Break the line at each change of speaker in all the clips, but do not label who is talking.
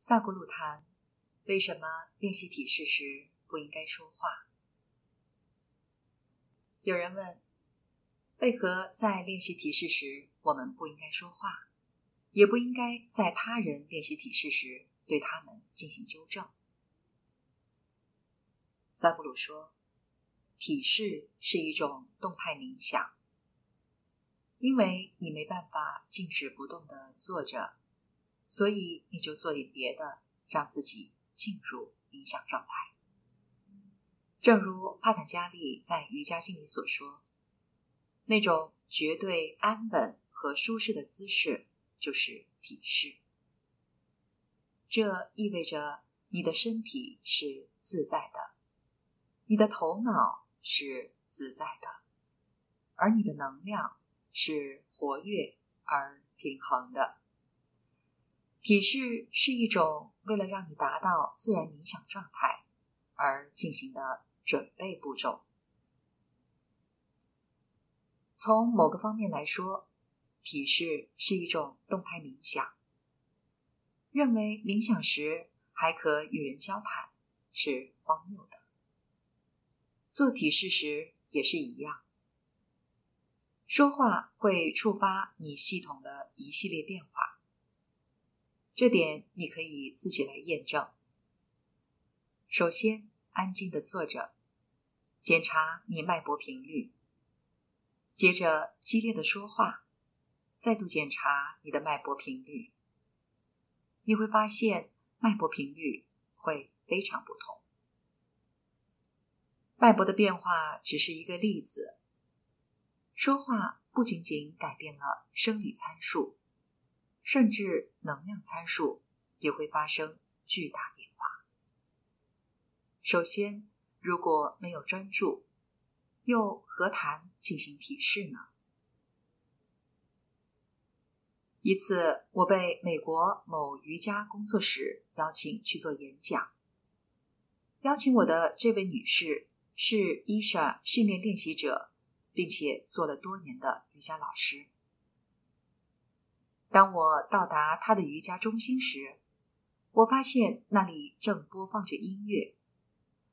萨古鲁谈：为什么练习体式时不应该说话？有人问：为何在练习体式时我们不应该说话，也不应该在他人练习体式时对他们进行纠正？萨古鲁说：体式是一种动态冥想，因为你没办法静止不动的坐着。所以你就做点别的，让自己进入冥想状态。正如帕坦加利在瑜伽经里所说，那种绝对安稳和舒适的姿势就是体式。这意味着你的身体是自在的，你的头脑是自在的，而你的能量是活跃而平衡的。体式是一种为了让你达到自然冥想状态而进行的准备步骤。从某个方面来说，体式是一种动态冥想。认为冥想时还可与人交谈是荒谬的。做体式时也是一样，说话会触发你系统的一系列变化。这点你可以自己来验证。首先，安静的坐着，检查你脉搏频率；接着，激烈的说话，再度检查你的脉搏频率。你会发现脉搏频率会非常不同。脉搏的变化只是一个例子。说话不仅仅改变了生理参数。甚至能量参数也会发生巨大变化。首先，如果没有专注，又何谈进行体式呢？一次，我被美国某瑜伽工作室邀请去做演讲。邀请我的这位女士是伊莎训练练习者，并且做了多年的瑜伽老师。当我到达他的瑜伽中心时，我发现那里正播放着音乐，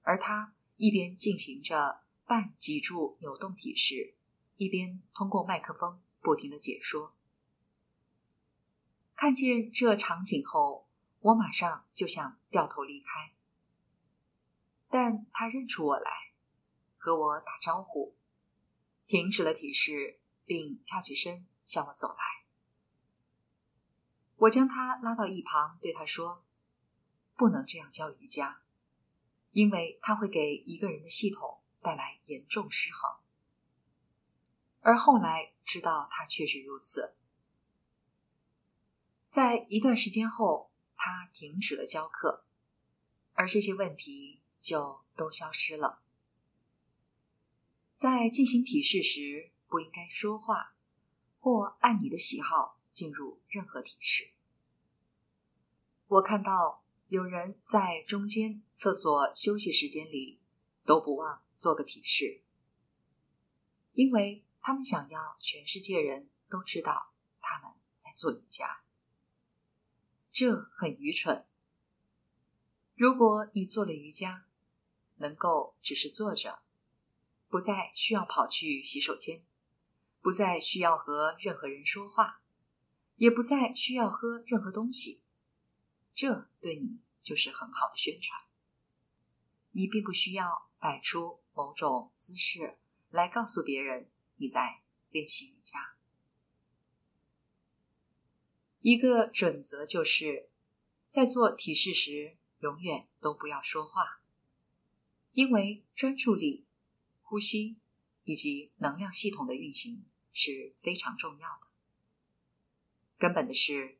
而他一边进行着半脊柱扭动体式，一边通过麦克风不停的解说。看见这场景后，我马上就想掉头离开，但他认出我来，和我打招呼，停止了体式，并跳起身向我走来。我将他拉到一旁，对他说：“不能这样教瑜伽，因为它会给一个人的系统带来严重失衡。”而后来知道他确实如此。在一段时间后，他停止了教课，而这些问题就都消失了。在进行体式时，不应该说话，或按你的喜好。进入任何体式。我看到有人在中间厕所休息时间里都不忘做个体式，因为他们想要全世界人都知道他们在做瑜伽。这很愚蠢。如果你做了瑜伽，能够只是坐着，不再需要跑去洗手间，不再需要和任何人说话。也不再需要喝任何东西，这对你就是很好的宣传。你并不需要摆出某种姿势来告诉别人你在练习瑜伽。一个准则就是，在做体式时永远都不要说话，因为专注力、呼吸以及能量系统的运行是非常重要的。根本的是，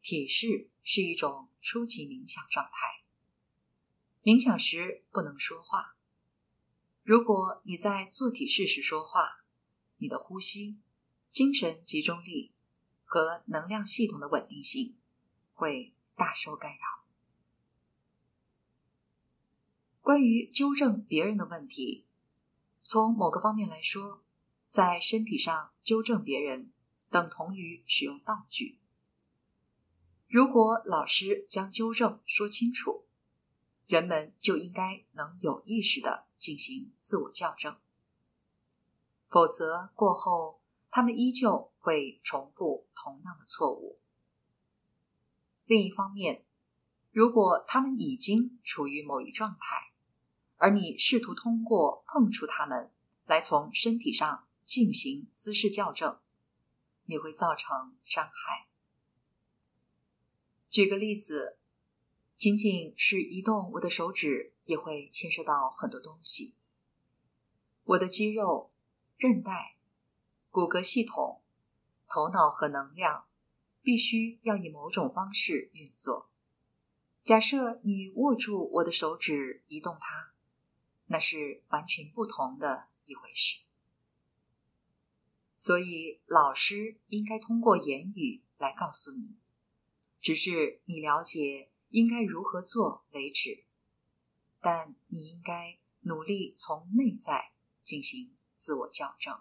体式是一种初级冥想状态。冥想时不能说话。如果你在做体式时说话，你的呼吸、精神集中力和能量系统的稳定性会大受干扰。关于纠正别人的问题，从某个方面来说，在身体上纠正别人。等同于使用道具。如果老师将纠正说清楚，人们就应该能有意识的进行自我校正，否则过后他们依旧会重复同样的错误。另一方面，如果他们已经处于某一状态，而你试图通过碰触他们来从身体上进行姿势校正，你会造成伤害。举个例子，仅仅是移动我的手指，也会牵涉到很多东西。我的肌肉、韧带、骨骼系统、头脑和能量，必须要以某种方式运作。假设你握住我的手指，移动它，那是完全不同的一回事。所以，老师应该通过言语来告诉你，直至你了解应该如何做为止。但你应该努力从内在进行自我校正。